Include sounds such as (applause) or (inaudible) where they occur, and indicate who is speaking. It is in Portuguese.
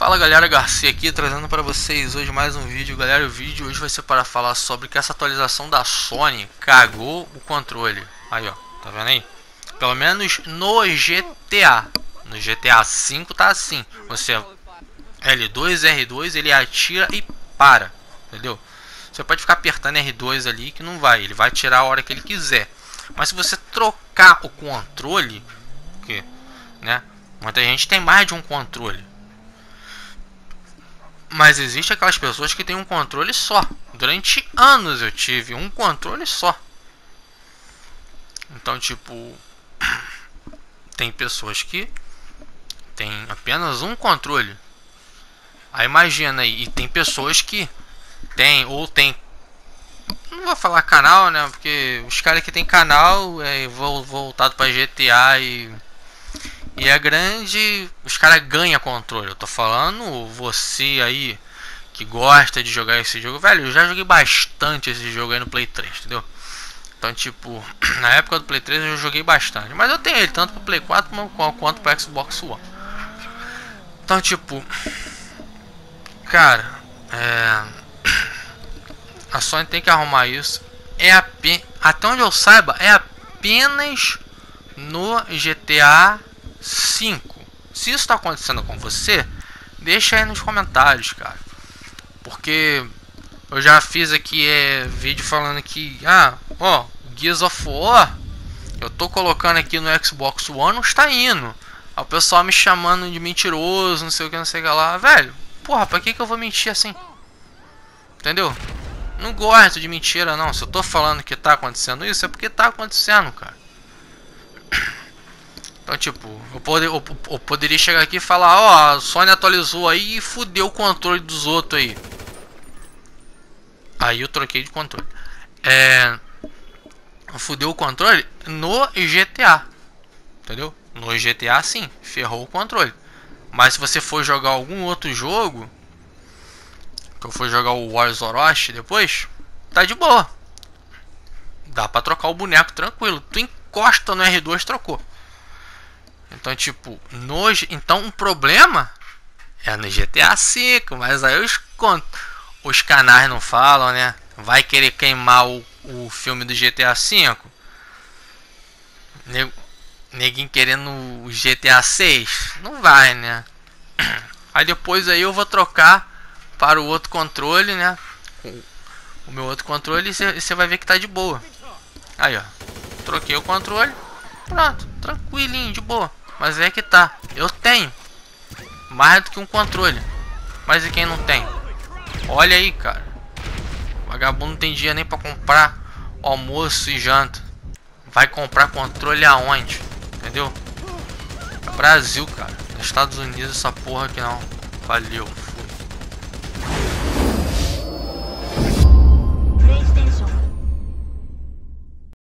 Speaker 1: Fala galera, Garcia aqui trazendo para vocês hoje mais um vídeo. Galera, o vídeo hoje vai ser para falar sobre que essa atualização da Sony cagou o controle. Aí ó, tá vendo aí? Pelo menos no GTA No GTA V tá assim. Você L2, R2, ele atira e para Entendeu? Você pode ficar apertando R2 ali que não vai. Ele vai tirar a hora que ele quiser. Mas se você trocar o controle que, né? Muita gente tem mais de um controle mas existe aquelas pessoas que têm um controle só. Durante anos eu tive um controle só. Então, tipo, (clears throat) tem pessoas que tem apenas um controle. Aí imagina aí, e tem pessoas que tem ou tem não vou falar canal, né? Porque os caras que tem canal é voltado para GTA e e é grande, os caras ganham controle. Eu tô falando você aí que gosta de jogar esse jogo. Velho, eu já joguei bastante esse jogo aí no Play 3, entendeu? Então, tipo, (clears throat) na época do Play 3 eu joguei bastante. Mas eu tenho ele tanto pro Play 4 quanto pro Xbox One. Então, tipo, cara, é, (clears throat) a Sony tem que arrumar isso. É até onde eu saiba, é apenas no GTA 5. Se isso está acontecendo com você, deixa aí nos comentários, cara. Porque eu já fiz aqui é, vídeo falando que, ah, ó, Gears of War, eu tô colocando aqui no Xbox One, não está indo. O pessoal me chamando de mentiroso, não sei o que, não sei o que lá. Velho, porra, pra que, que eu vou mentir assim? Entendeu? Não gosto de mentira, não. Se eu tô falando que tá acontecendo isso, é porque tá acontecendo, cara. Então, tipo, eu, eu, eu poderia chegar aqui e falar, ó, oh, a Sony atualizou aí e fudeu o controle dos outros aí. Aí eu troquei de controle. É, fudeu o controle no GTA. Entendeu? No GTA sim, ferrou o controle. Mas se você for jogar algum outro jogo, que eu for jogar o Wars Orochi depois, tá de boa. Dá pra trocar o boneco tranquilo. Tu encosta no R2, trocou. Então, tipo, no, então o problema é no GTA V, mas aí os, os canais não falam, né? Vai querer queimar o, o filme do GTA V? Neguinho querendo o GTA 6? Não vai, né? Aí depois aí eu vou trocar para o outro controle, né? O meu outro controle e você vai ver que tá de boa. Aí, ó. Troquei o controle. Pronto, tranquilinho, de boa. Mas é que tá. Eu tenho. Mais do que um controle. Mas e quem não tem? Olha aí, cara. vagabundo não tem dinheiro nem pra comprar almoço e janta. Vai comprar controle aonde? Entendeu? É Brasil, cara. Estados Unidos essa porra aqui não. Valeu.